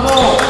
Bravo!